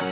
は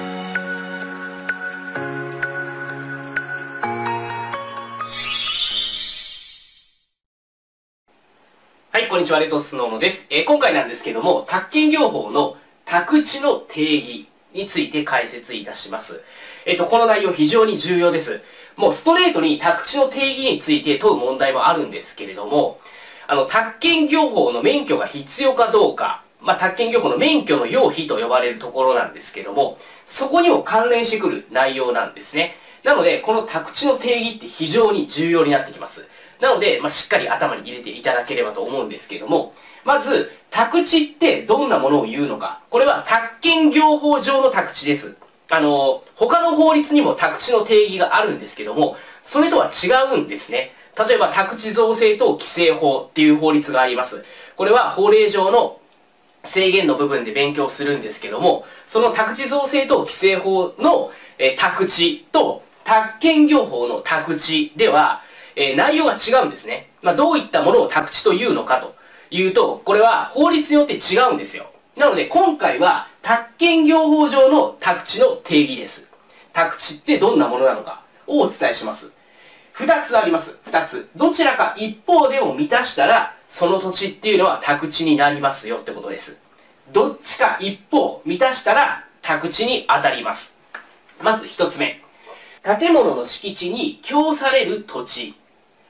い、こんにちは、レトスノーノです。えー、今回なんですけども、宅建業法の宅地の定義について解説いたします。えっ、ー、と、この内容非常に重要です。もうストレートに宅地の定義について問う問題もあるんですけれども、あの、宅建業法の免許が必要かどうか、まあ、宅建業法の免許の要否と呼ばれるところなんですけども、そこにも関連してくる内容なんですね。なので、この宅地の定義って非常に重要になってきます。なので、まあ、しっかり頭に入れていただければと思うんですけども、まず、宅地ってどんなものを言うのか。これは宅建業法上の宅地です。あの、他の法律にも宅地の定義があるんですけども、それとは違うんですね。例えば、宅地造成等規制法っていう法律があります。これは法令上の制限の部分で勉強するんですけども、その宅地造成等規制法の、え宅地と宅建業法の宅地では、えー、内容が違うんですね。まあ、どういったものを宅地というのかというと、これは法律によって違うんですよ。なので今回は宅建業法上の宅地の定義です。宅地ってどんなものなのかをお伝えします。二つあります。二つ。どちらか一方でも満たしたら、その土地っていうのは宅地になりますよってことです。どっちか一方満たしたら宅地に当たります。まず一つ目。建物の敷地に供される土地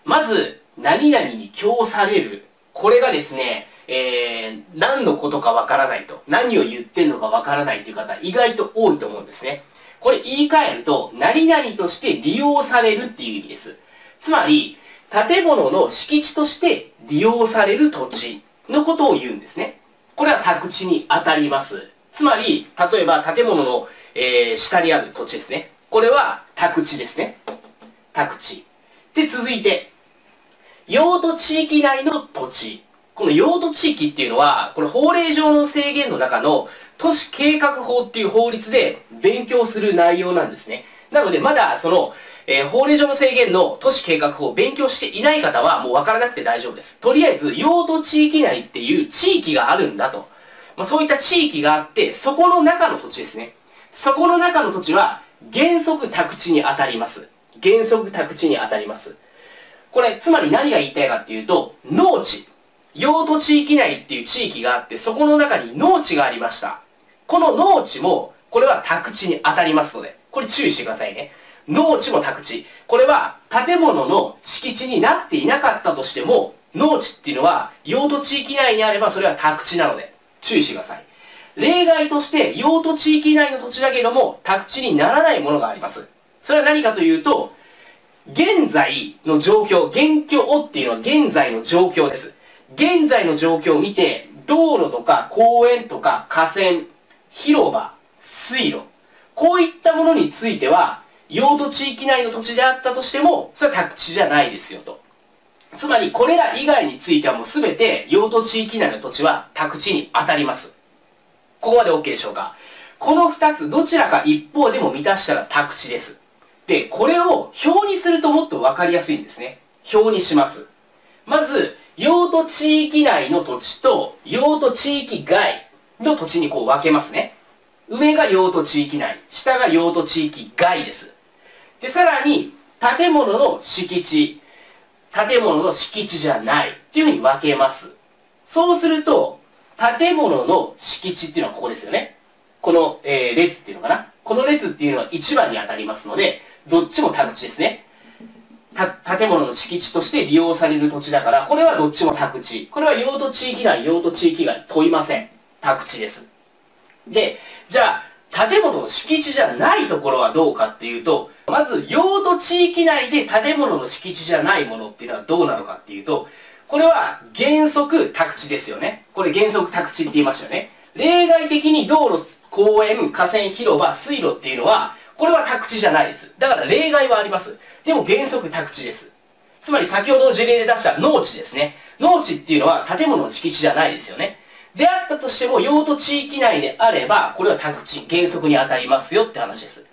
まず、何々に供される。これがですね、えー、何のことかわからないと。何を言ってんのかわからないという方、意外と多いと思うんですね。これ言い換えると、何々として利用されるっていう意味です。つまり、建物の敷地として利用される土地のことを言うんですね。これは宅地に当たります。つまり、例えば建物の、えー、下にある土地ですね。これは宅地ですね。宅地。で、続いて、用途地域内の土地。この用途地域っていうのは、これ法令上の制限の中の都市計画法っていう法律で勉強する内容なんですね。なので、まだその、えー、法令上の制限の都市計画法を勉強していない方はもうわからなくて大丈夫です。とりあえず、用途地域内っていう地域があるんだと。まあ、そういった地域があって、そこの中の土地ですね。そこの中の土地は原則宅地に当たります。原則宅地に当たります。これ、つまり何が言いたいかっていうと、農地。用途地域内っていう地域があって、そこの中に農地がありました。この農地も、これは宅地に当たりますので、これ注意してくださいね。農地も宅地。これは建物の敷地になっていなかったとしても、農地っていうのは用途地域内にあればそれは宅地なので、注意してください。例外として用途地域内の土地だけども宅地にならないものがあります。それは何かというと、現在の状況、現況っていうのは現在の状況です。現在の状況を見て、道路とか公園とか河川、広場、水路、こういったものについては、用途地域内の土地であったとしても、それは宅地じゃないですよと。つまり、これら以外についてはもうすべて、用途地域内の土地は宅地に当たります。ここまで OK でしょうかこの二つ、どちらか一方でも満たしたら宅地です。で、これを表にするともっとわかりやすいんですね。表にします。まず、用途地域内の土地と用途地域外の土地にこう分けますね。上が用途地域内、下が用途地域外です。で、さらに、建物の敷地、建物の敷地じゃないっていうふうに分けます。そうすると、建物の敷地っていうのはここですよね。この、えー、列っていうのかな。この列っていうのは1番に当たりますので、どっちも宅地ですね。建物の敷地として利用される土地だから、これはどっちも宅地。これは用途地域内、用途地域外問いません。宅地です。で、じゃあ、建物の敷地じゃないところはどうかっていうと、まず、用途地域内で建物の敷地じゃないものっていうのはどうなのかっていうと、これは原則宅地ですよね。これ原則宅地って言いましたよね。例外的に道路、公園、河川、広場、水路っていうのは、これは宅地じゃないです。だから例外はあります。でも原則宅地です。つまり先ほどの事例で出した農地ですね。農地っていうのは建物の敷地じゃないですよね。であったとしても用途地域内であれば、これは宅地、原則に当たりますよって話です。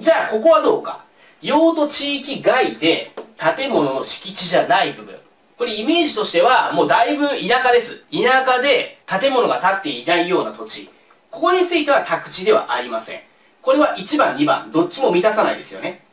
じゃあ、ここはどうか。用途地域外で建物の敷地じゃない部分。これイメージとしては、もうだいぶ田舎です。田舎で建物が建っていないような土地。ここについては宅地ではありません。これは1番、2番、どっちも満たさないですよね。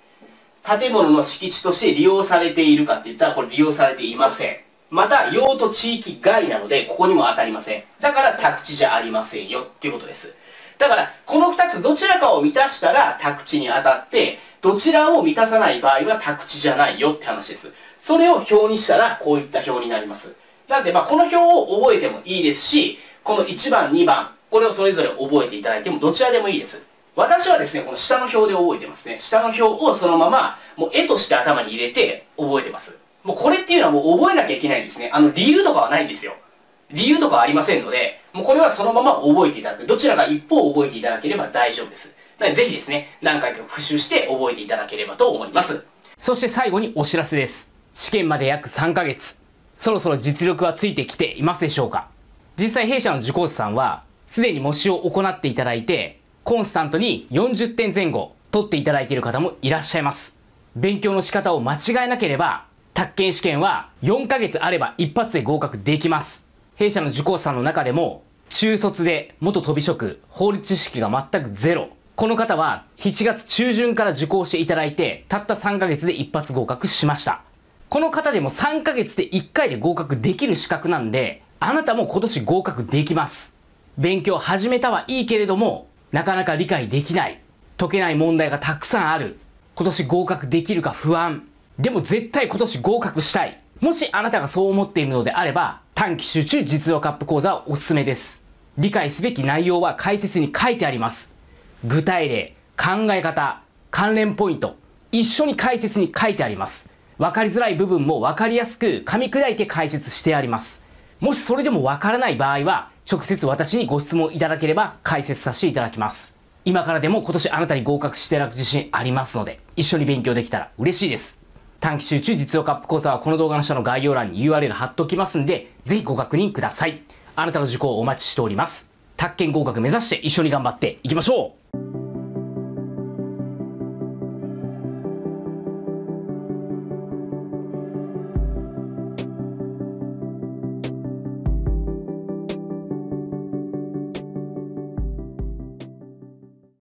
建物の敷地として利用されているかって言ったら、これ利用されていません。また、用途地域外なので、ここにも当たりません。だから、宅地じゃありませんよっていうことです。だから、この2つどちらかを満たしたら宅地に当たって、どちらを満たさない場合は宅地じゃないよって話です。それを表にしたら、こういった表になります。なので、まあ、この表を覚えてもいいですし、この1番、2番、これをそれぞれ覚えていただいてもどちらでもいいです。私はですね、この下の表で覚えてますね。下の表をそのまま、もう絵として頭に入れて覚えてます。もうこれっていうのはもう覚えなきゃいけないんですね。あの理由とかはないんですよ。理由とかはありませんので、もうこれはそのまま覚えていただく。どちらか一方覚えていただければ大丈夫です。なのでぜひですね、何回か復習して覚えていただければと思います。そして最後にお知らせです。試験まで約3ヶ月。そろそろ実力はついてきていますでしょうか？実際弊社の受講師さんは、すでに模試を行っていただいて、コンスタントに40点前後取っていただいている方もいらっしゃいます。勉強の仕方を間違えなければ、宅建試験は4ヶ月あれば一発で合格できます。弊社の受講者の中でも、中卒で元飛び職、法律知識が全くゼロ。この方は7月中旬から受講していただいて、たった3ヶ月で一発合格しました。この方でも3ヶ月で1回で合格できる資格なんで、あなたも今年合格できます。勉強始めたはいいけれども、なかなか理解できない。解けない問題がたくさんある。今年合格できるか不安。でも絶対今年合格したい。もしあなたがそう思っているのであれば、短期集中実用カップ講座はおすすめです。理解すべき内容は解説に書いてあります。具体例、考え方、関連ポイント、一緒に解説に書いてあります。わかりづらい部分もわかりやすく噛み砕いて解説してあります。もしそれでもわからない場合は、直接私にご質問いただければ解説させていただきます。今からでも今年あなたに合格していただく自信ありますので、一緒に勉強できたら嬉しいです。短期集中実用カップ講座はこの動画の下の概要欄に URL 貼っておきますんで、ぜひご確認ください。あなたの受講をお待ちしております。宅建合格目指して一緒に頑張っていきましょう